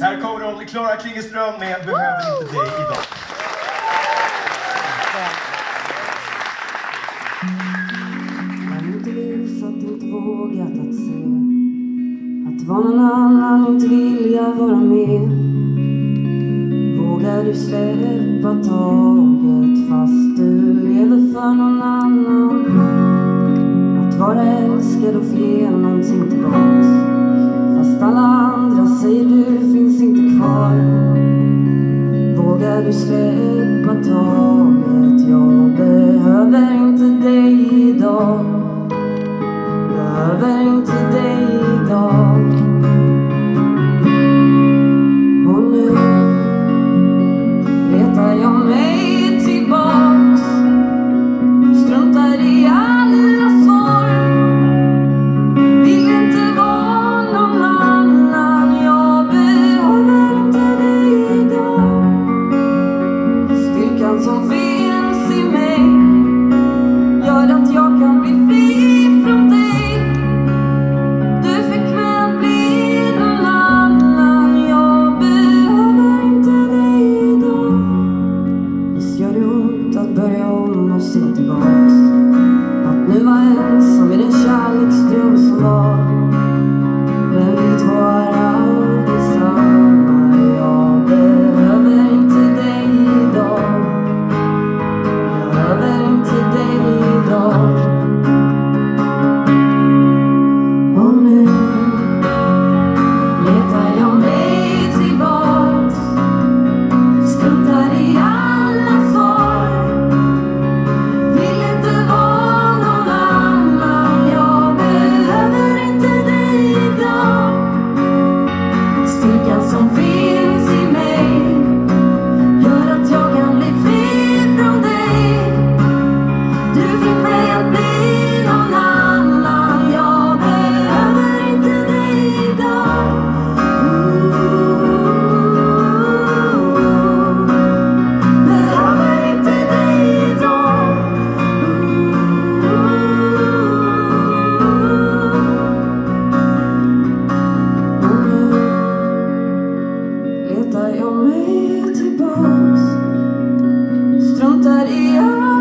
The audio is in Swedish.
Här kommer de, Klara Klingeström med Behöver inte dig idag. Men du satt inte vågat att se Att var någon annan inte vilja vara med Vågar du släppa taget fast du lever för någon annan Att vara älskad och få någonting tillbaks Fast alla andra säger du state the art. que é ação vira. Medo e bons, estrontaria.